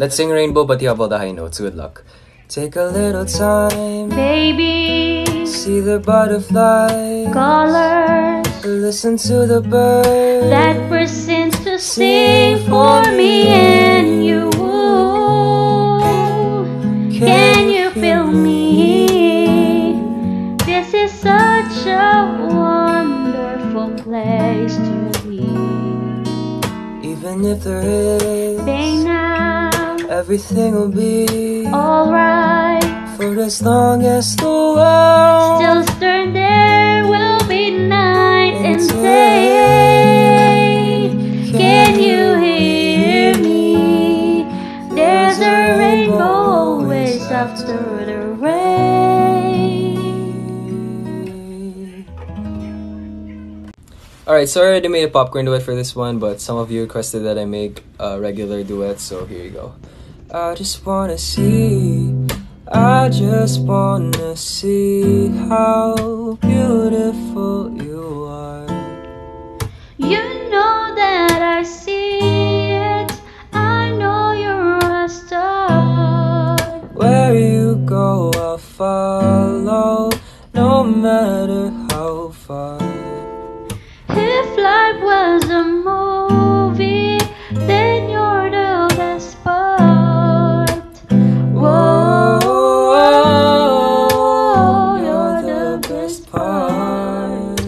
Let's sing Rainbow, but you have all the high notes. Good luck. Take a little time, Baby, see the butterfly, colors listen to the bird. that were sent to sing for me and you. Even if there is, now, everything will be alright. for as long as the world. Still stern, there will be night and day. Can you hear me? There's a rainbow always after the rain. Alright, so I already made a popcorn duet for this one, but some of you requested that I make a regular duet, so here you go. I just wanna see, I just wanna see how beautiful you are. You know that I see it. I know you're a star. Where you go, I'll follow, no matter how far. Was a movie, then you're the best part. Whoa, Whoa, you're the best part.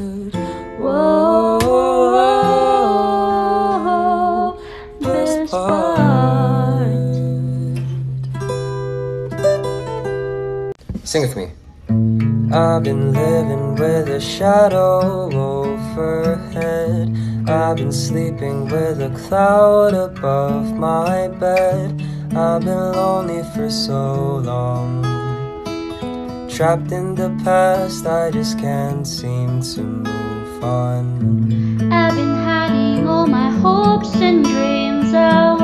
Whoa, best part. Sing with me. I've been living with a shadow overhead. I've been sleeping with a cloud above my bed. I've been lonely for so long. Trapped in the past, I just can't seem to move on. I've been hiding all my hopes and dreams away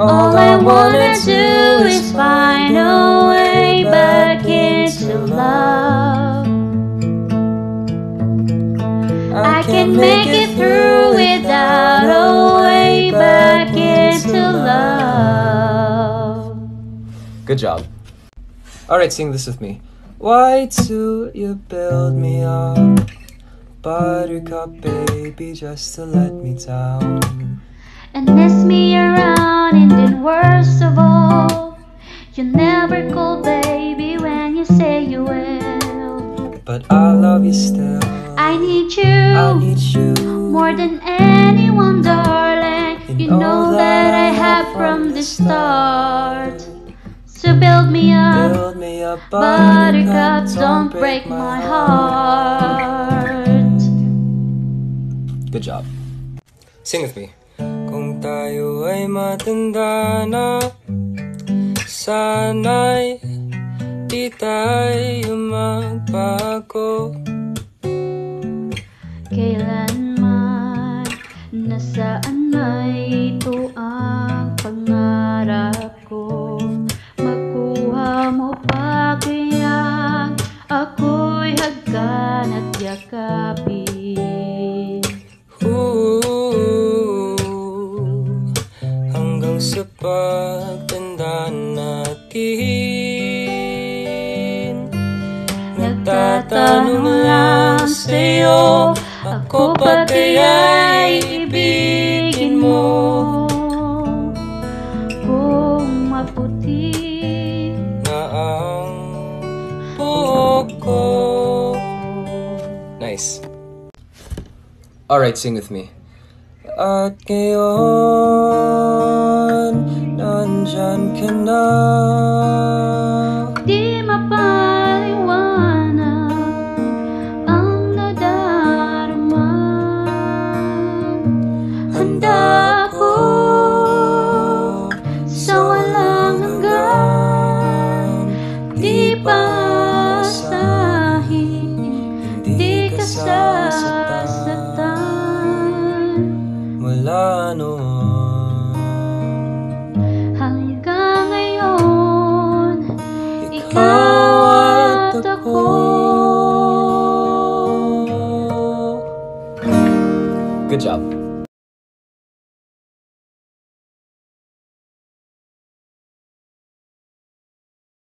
All I wanna do is find a way back into love I can make it through without a way back into love. Good job. Alright, sing this with me. Why do you build me up? Buttercup baby, just to let me down. And never baby when you say you will. But I love you still. I need you. I need you More than anyone, darling, you know that I have from the start. So build me up, Build me up, buttercup, don't break my heart. Good job. Sing with me. Kung tayo ay matanda na, sana'y di tayo magbago. Kailanman, nasaan may ito ang pangarap ko Makuha mo pa kaya ako'y hagkan at yakapin Nagtatanong lang sa'yo Ako pa kaya'y ibigin mo. Kung maputi Na ang buhok ko. Nice. Alright, sing with me. At ngayon Nandyan ka na simula noon Hanggang ngayon Ikaw at ako. Good job.